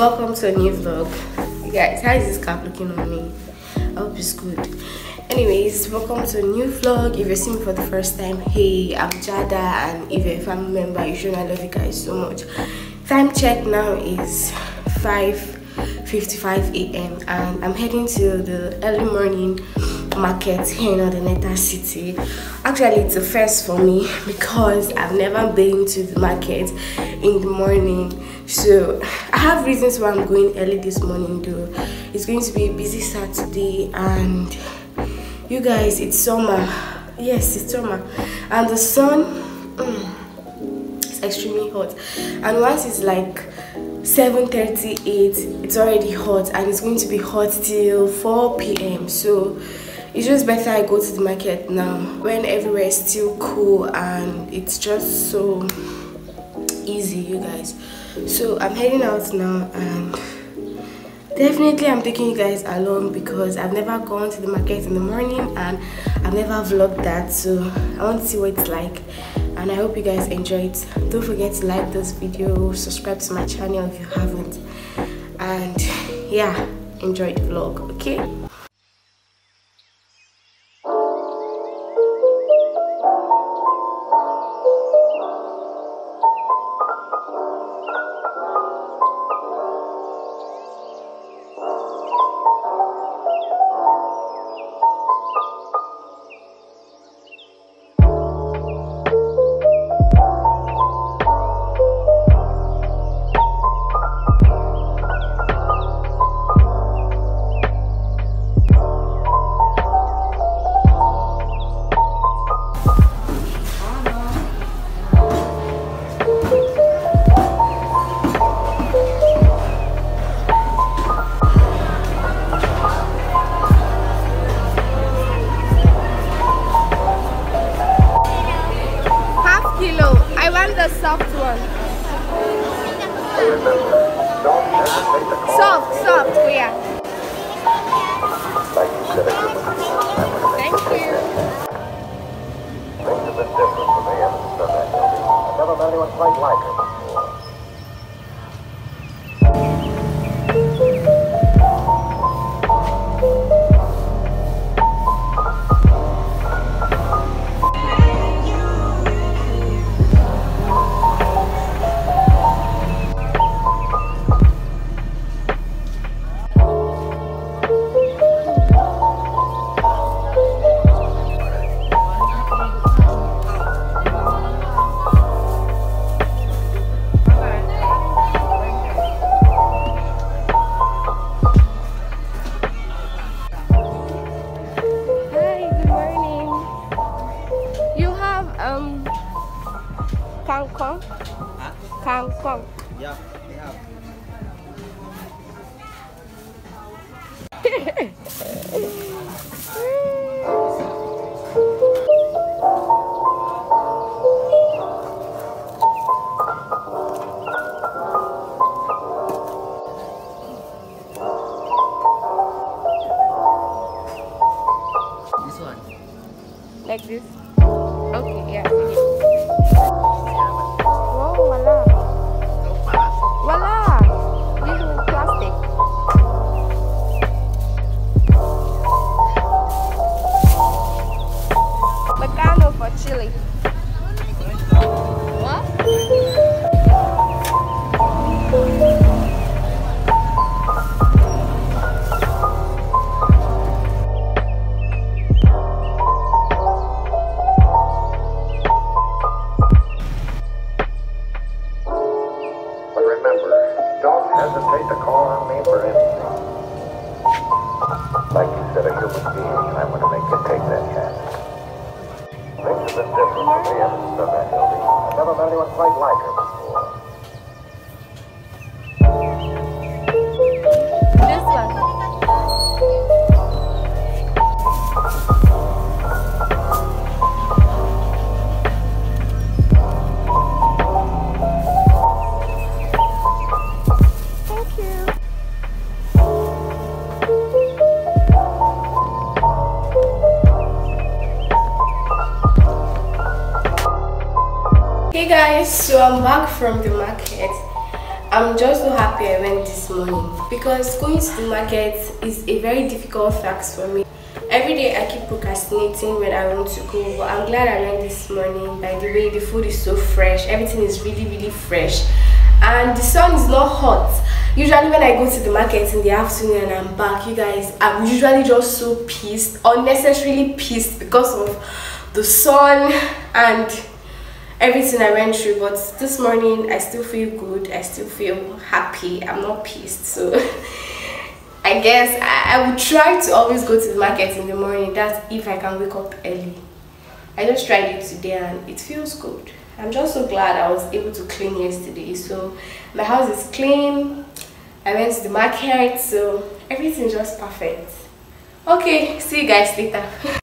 welcome to a new vlog. You guys how is this cap looking on me? I hope it's good. Anyways welcome to a new vlog. If you're seeing me for the first time hey i'm jada and if you're a family member you should know i love you guys so much. Time check now is 5 55 a.m and i'm heading to the early morning market here in Urdaneta City. Actually, it's a first for me because I've never been to the market in the morning. So I have reasons why I'm going early this morning though. It's going to be a busy Saturday and you guys, it's summer. Yes, it's summer. And the sun, mm, it's extremely hot. And once it's like 7.38 it's already hot and it's going to be hot till 4 p.m so it's just better i go to the market now when everywhere is still cool and it's just so easy you guys. So i'm heading out now and definitely i'm taking you guys along because i've never gone to the market in the morning and i've never vlogged that so i want to see what it's like. And i hope you guys enjoy it. Don't forget to like this video subscribe to my channel if you haven't. And yeah enjoy the vlog okay the soft one. Soft soft yeah. Thank you. Have been different never met anyone quite like her before. Um kangkong kangkong Yeah, we have. This one. like this okay yeah wow this is plastic. Chili call on me for anything. Like you said, a human being, I'm going to make you take that chance. Things have been different for me ever since I met Hildy. I've never met anyone quite like her before. Guys, so I'm back from the market. I'm just so happy I went this morning because going to the market is a very difficult task for me. Every day I keep procrastinating when I want to go, but I'm glad I went this morning. By the way, the food is so fresh, everything is really, really fresh, and the sun is not hot. Usually, when I go to the market in the afternoon and I'm back, you guys, I'm usually just so pissed, unnecessarily pissed because of the sun and everything I went through. But this morning, I still feel good. I still feel happy. I'm not pissed. So I guess I, I would try to always go to the market in the morning. That's if I can wake up early. I just tried it today and it feels good. I'm just so glad I was able to clean yesterday. So my house is clean. I went to the market, so everything's just perfect. Okay, see you guys later.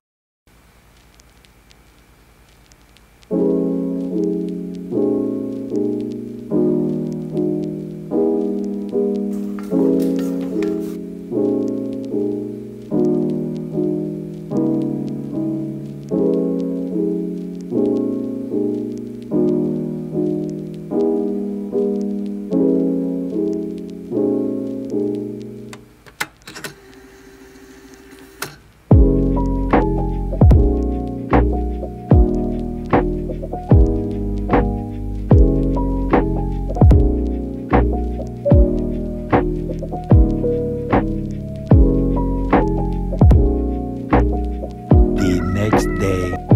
day.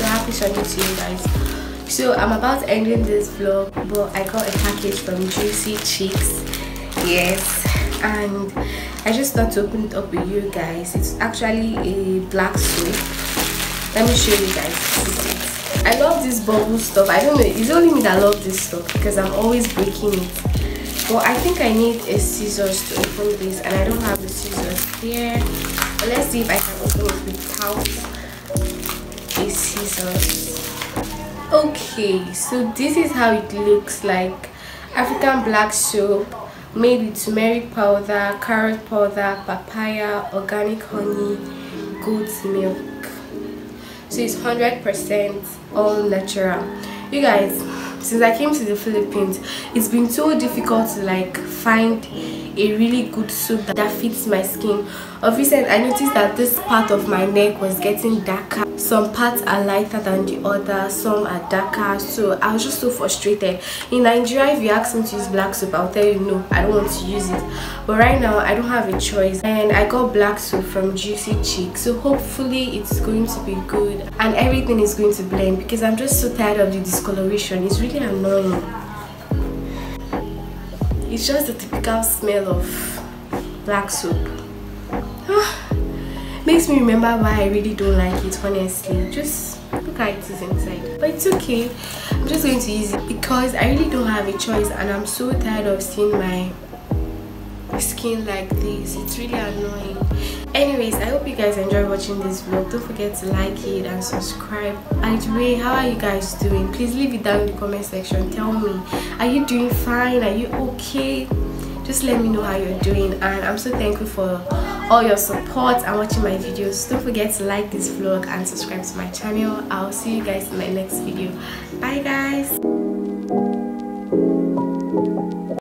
So happy Sunday to you guys. So I'm about ending this vlog, but I got a package from Juicy Cheeks. Yes, and I just thought to open it up with you guys. It's actually a black soap. Let me show you guys. I love this bubble stuff. I don't know, it's only me that love this stuff because I'm always breaking it. But I think I need a scissors to open this and I don't have the scissors here. But let's see if I can open it without a scissors. Okay, so this is how it looks like. African black soap made with turmeric powder, carrot powder, papaya, organic honey, goat's milk. So it's 100% all natural. You guys, since I came to the Philippines, it's been so difficult to like find a really good soap that, fits my skin. Recent, I noticed that this part of my neck was getting darker. Some parts are lighter than the other, some are darker. So I was just so frustrated. In Nigeria, if you ask me to use black soap, I'll tell you no, I don't want to use it. But right now, I don't have a choice. And I got black soap from Juicy Cheek. So hopefully it's going to be good and everything is going to blend because I'm just so tired of the discoloration. It's really annoying. it's just the typical smell of black soap makes me remember why I really don't like it honestly. Just look how it is inside. But it's okay. I'm just going to use it because I really don't have a choice and I'm so tired of seeing my skin like this. It's really annoying. Anyways i hope you guys enjoy watching this vlog. Don't forget to like it and subscribe. By the way how are you guys doing? Please leave it down in the comment section. Tell me are you doing fine? Are you okay? Just let me know how you're doing. And i'm so thankful for all your support and watching my videos. Don't forget to like this vlog and subscribe to my channel. I'll see you guys in my next video. Bye guys